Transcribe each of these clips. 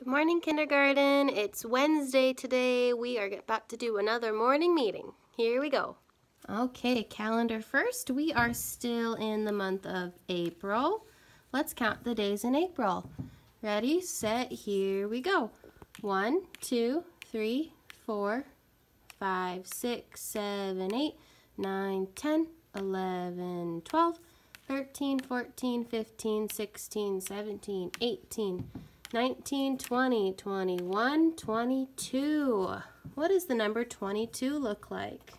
Good morning, kindergarten. It's Wednesday today. We are about to do another morning meeting. Here we go. Okay, calendar first. We are still in the month of April. Let's count the days in April. Ready, set, here we go. One, two, three, four, five, six, seven, eight, nine, ten, eleven, twelve, thirteen, fourteen, fifteen, sixteen, seventeen, eighteen. 19, 20, 21, 22. What does the number 22 look like?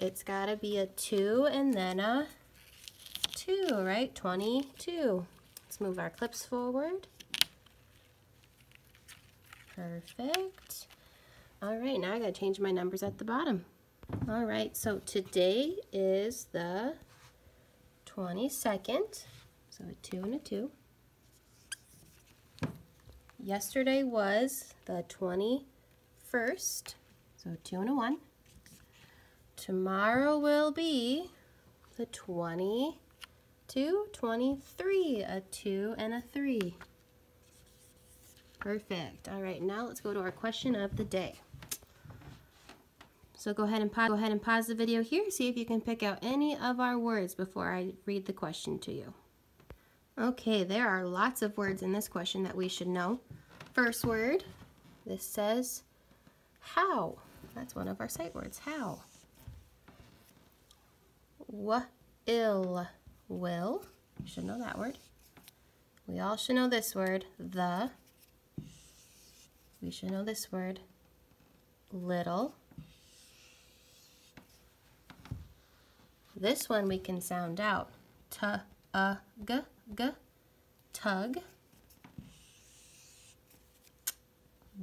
It's got to be a 2 and then a 2, right? 22. Let's move our clips forward. Perfect. All right, now I got to change my numbers at the bottom. All right, so today is the 22nd. So a 2 and a 2. Yesterday was the 21st, so 2 and a 1. Tomorrow will be the 22, 23, a 2 and a 3. Perfect. All right, now let's go to our question of the day. So go ahead and pause, go ahead and pause the video here. See if you can pick out any of our words before I read the question to you. Okay, there are lots of words in this question that we should know. First word, this says how. That's one of our sight words, how. W, ill, will. You should know that word. We all should know this word, the. We should know this word, little. This one we can sound out. T, a, g, g, tug.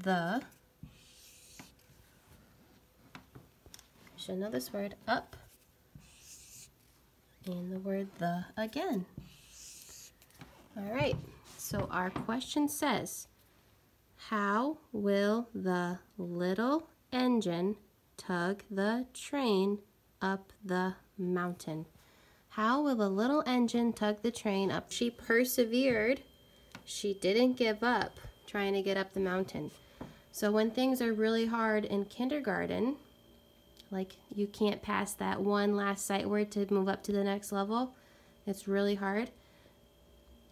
The, should know this word, up, and the word the again. All right, so our question says, how will the little engine tug the train up the mountain? How will the little engine tug the train up? She persevered. She didn't give up trying to get up the mountain. So when things are really hard in kindergarten, like you can't pass that one last sight word to move up to the next level, it's really hard.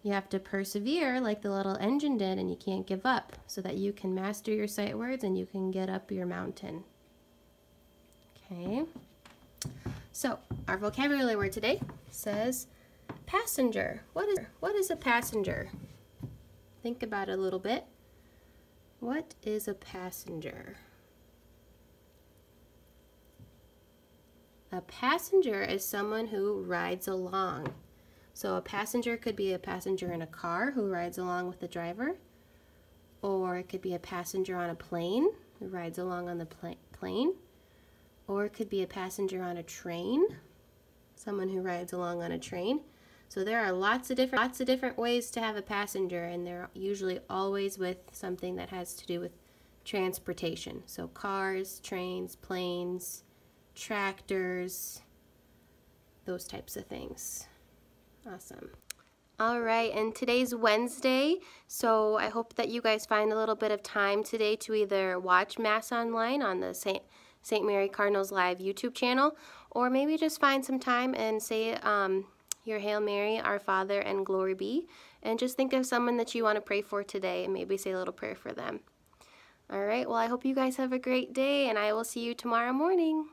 You have to persevere like the little engine did and you can't give up so that you can master your sight words and you can get up your mountain. Okay. So our vocabulary word today says passenger. What is, what is a passenger? Think about it a little bit. What is a passenger? A passenger is someone who rides along. So a passenger could be a passenger in a car who rides along with the driver, or it could be a passenger on a plane who rides along on the pl plane, or it could be a passenger on a train, someone who rides along on a train. So there are lots of different lots of different ways to have a passenger and they're usually always with something that has to do with transportation. So cars, trains, planes, tractors, those types of things. Awesome. All right, and today's Wednesday, so I hope that you guys find a little bit of time today to either watch Mass Online on the St. St. Mary Cardinals Live YouTube channel, or maybe just find some time and say um, your Hail Mary, Our Father, and Glory Be. And just think of someone that you want to pray for today and maybe say a little prayer for them. All right, well, I hope you guys have a great day, and I will see you tomorrow morning.